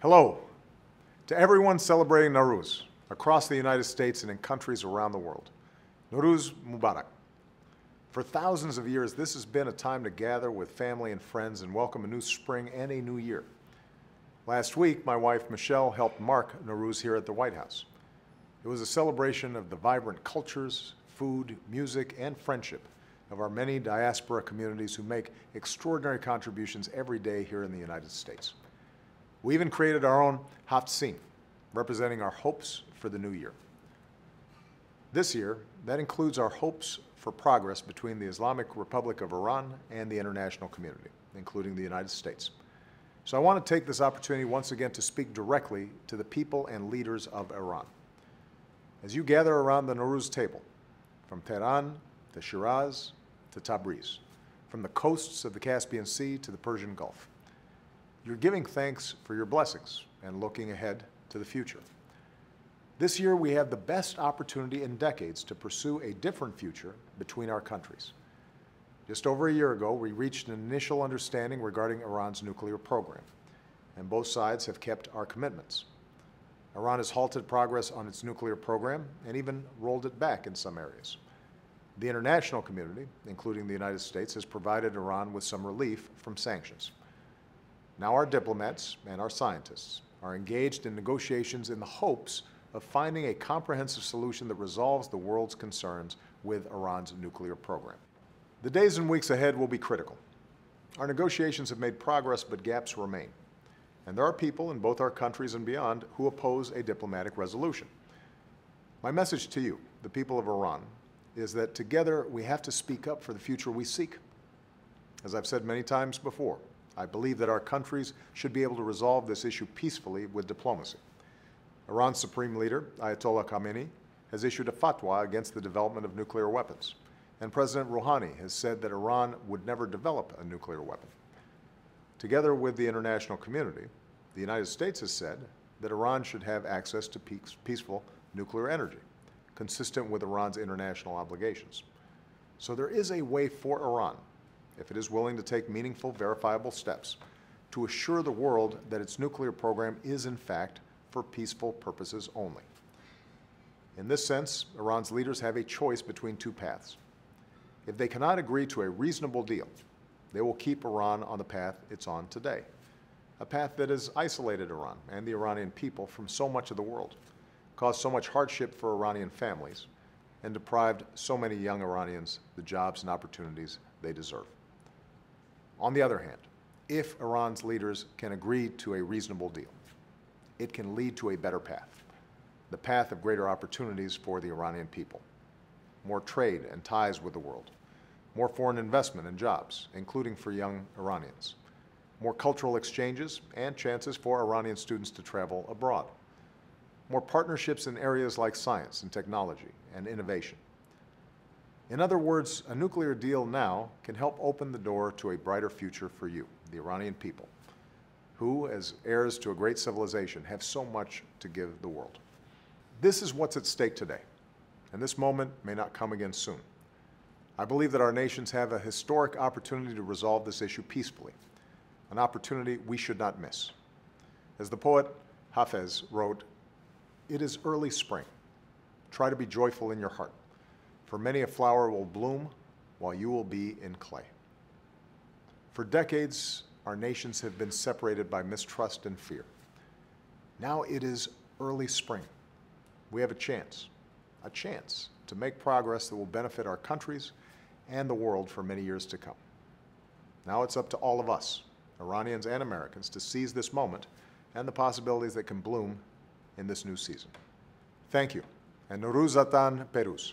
Hello to everyone celebrating Nowruz across the United States and in countries around the world. Nowruz Mubarak. For thousands of years, this has been a time to gather with family and friends and welcome a new spring and a new year. Last week, my wife Michelle helped mark Nowruz here at the White House. It was a celebration of the vibrant cultures, food, music, and friendship of our many diaspora communities who make extraordinary contributions every day here in the United States. We even created our own Haft Seen, representing our hopes for the new year. This year, that includes our hopes for progress between the Islamic Republic of Iran and the international community, including the United States. So I want to take this opportunity once again to speak directly to the people and leaders of Iran. As you gather around the Nowruz table, from Tehran to Shiraz to Tabriz, from the coasts of the Caspian Sea to the Persian Gulf, you're giving thanks for your blessings and looking ahead to the future. This year, we have the best opportunity in decades to pursue a different future between our countries. Just over a year ago, we reached an initial understanding regarding Iran's nuclear program, and both sides have kept our commitments. Iran has halted progress on its nuclear program and even rolled it back in some areas. The international community, including the United States, has provided Iran with some relief from sanctions. Now our diplomats and our scientists are engaged in negotiations in the hopes of finding a comprehensive solution that resolves the world's concerns with Iran's nuclear program. The days and weeks ahead will be critical. Our negotiations have made progress, but gaps remain. And there are people in both our countries and beyond who oppose a diplomatic resolution. My message to you, the people of Iran, is that together we have to speak up for the future we seek. As I've said many times before, I believe that our countries should be able to resolve this issue peacefully with diplomacy. Iran's supreme leader, Ayatollah Khamenei, has issued a fatwa against the development of nuclear weapons, and President Rouhani has said that Iran would never develop a nuclear weapon. Together with the international community, the United States has said that Iran should have access to peaceful nuclear energy, consistent with Iran's international obligations. So there is a way for Iran if it is willing to take meaningful, verifiable steps to assure the world that its nuclear program is, in fact, for peaceful purposes only. In this sense, Iran's leaders have a choice between two paths. If they cannot agree to a reasonable deal, they will keep Iran on the path it's on today, a path that has isolated Iran and the Iranian people from so much of the world, caused so much hardship for Iranian families, and deprived so many young Iranians the jobs and opportunities they deserve. On the other hand, if Iran's leaders can agree to a reasonable deal, it can lead to a better path, the path of greater opportunities for the Iranian people, more trade and ties with the world, more foreign investment and jobs, including for young Iranians, more cultural exchanges and chances for Iranian students to travel abroad, more partnerships in areas like science and technology and innovation, in other words, a nuclear deal now can help open the door to a brighter future for you, the Iranian people, who, as heirs to a great civilization, have so much to give the world. This is what's at stake today, and this moment may not come again soon. I believe that our nations have a historic opportunity to resolve this issue peacefully, an opportunity we should not miss. As the poet Hafez wrote, it is early spring. Try to be joyful in your heart for many a flower will bloom while you will be in clay. For decades, our nations have been separated by mistrust and fear. Now it is early spring. We have a chance, a chance to make progress that will benefit our countries and the world for many years to come. Now it's up to all of us, Iranians and Americans, to seize this moment and the possibilities that can bloom in this new season. Thank you, and Nowruz Zatan Peruz.